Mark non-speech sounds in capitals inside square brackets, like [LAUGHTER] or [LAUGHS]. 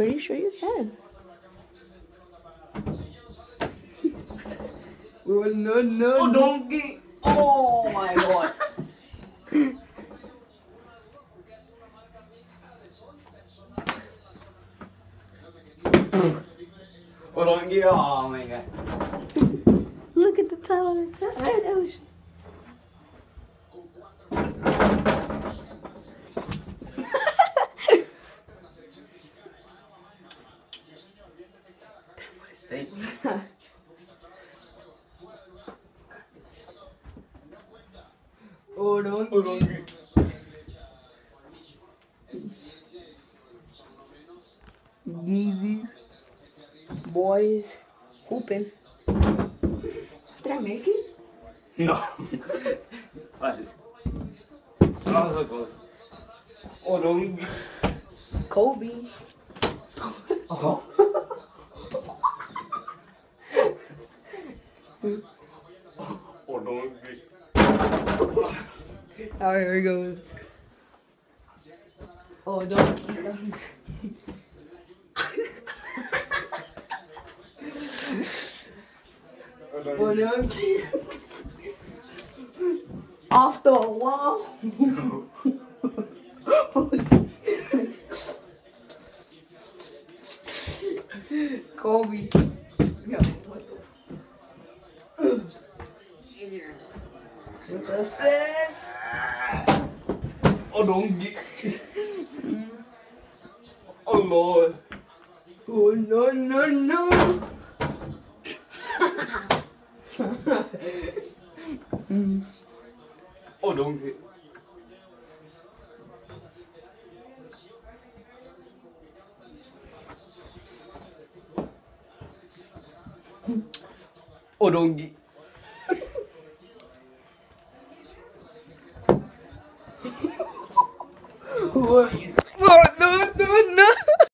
Pretty sure you can. oh no no! Oh, donkey! Oh my god! oh, donkey! Oh my god! Look at the top of the side ocean. Steak. mistakes. Orongi. Yeezys. Boys. Hoopen. Trameque? No. Fácil. Nossa, gosto. Orongi. Kobe. Oh. [LAUGHS] oh, donkey! All right, here we go. Oh, don't. Oh, no. Off the wall. [LAUGHS] Kobe. Oh, donkey! oh, Lord! Oh no no no! Oh, donkey! Oh, donkey! هو عيسى بعد منا